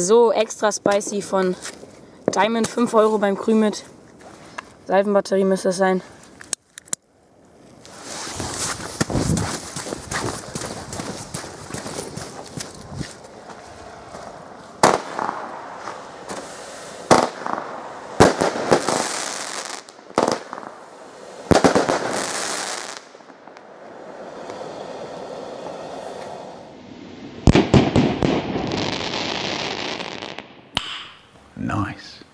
So, extra spicy von Diamond, 5 Euro beim Krümit. Seifenbatterie müsste das sein. Nice.